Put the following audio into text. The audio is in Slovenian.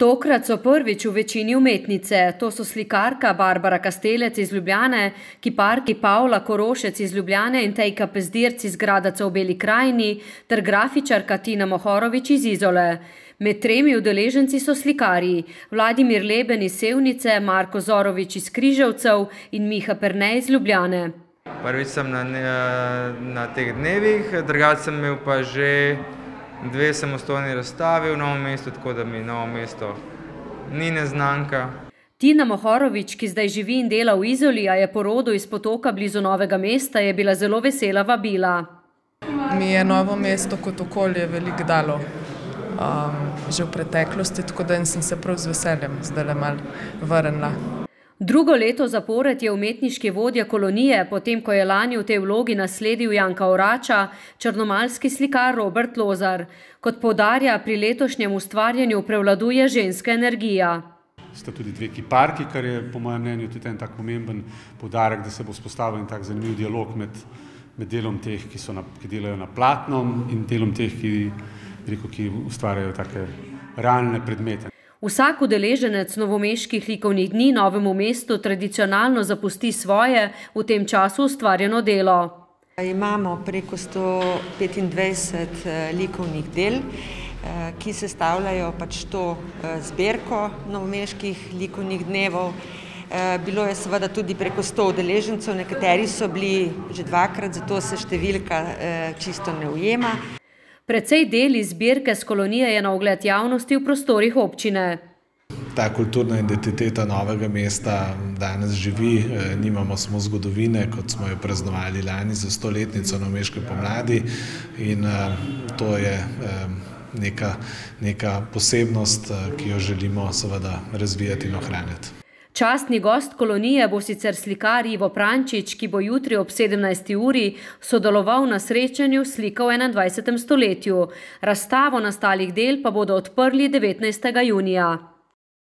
Tokrat so prvič v večini umetnice, to so slikarka Barbara Kastelec iz Ljubljane, kiparki Pavla Korošec iz Ljubljane in Tejka Pezdirc iz Gradaca v Beli krajini ter grafičarka Tina Mohorovič iz Izole. Med tremi udeleženci so slikarji Vladimir Leben iz Sevnice, Marko Zorovič iz Križevcev in Miha Perne iz Ljubljane. Prvič sem na, na teh dnevih, drugače sem imel pa že dve samostojni razstavi v Novem mestu, tako da mi Novo mesto ni neznanka. Tina Mohorovič, ki zdaj živi in dela v Izoli, a je po rodu iz potoka blizu Novega mesta, je bila zelo vesela vabila. Mi je Novo mesto kot okolje veliko dalo. Um, že v preteklosti, tako da sem se prav z veseljem zdaj le mal vrnila. Drugo leto zapored je umetniški vodja kolonije, potem ko je lani v tej vlogi nasledil Janka Orača, črnomalski slikar Robert Lozar. Kot podarja, pri letošnjem ustvarjanju prevladuje ženska energija. Sta tudi dve kiparki, kar je po mojem mnenju tudi en tak pomemben podarek, da se bo spostavil en tak zanimiv dialog med, med delom teh, ki, na, ki delajo na platnom in delom teh, ki, rekel, ki ustvarjajo take realne predmete. Vsak udeleženec novomeških likovnih dni novemu mestu tradicionalno zapusti svoje v tem času ustvarjeno delo. Imamo preko 125 eh, likovnih del, eh, ki sestavljajo pač to eh, zbirko novomeških likovnih dnevov. Bilo je seveda tudi preko 100 udeležencev, nekateri so bili že dvakrat, zato se številka čisto ne ujema. Precej del iz zbirke s kolonije je na ogled javnosti v prostorih občine. Ta kulturna identiteta novega mesta danes živi, eh, nimamo samo zgodovine, kot smo jo praznovali lani za stoletnico Noveške pomladi in eh, to je neka, neka posebnost, ki jo želimo seveda razvijati in ohranjati. Častni gost kolonije bo sicer slikar Ivo Prančič, ki bo jutri ob 17. uri sodeloval na srečanju slika v 21. stoletju. Razstavo nastalih del pa bodo odprli 19. junija.